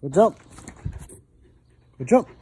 Good jump. Good jump.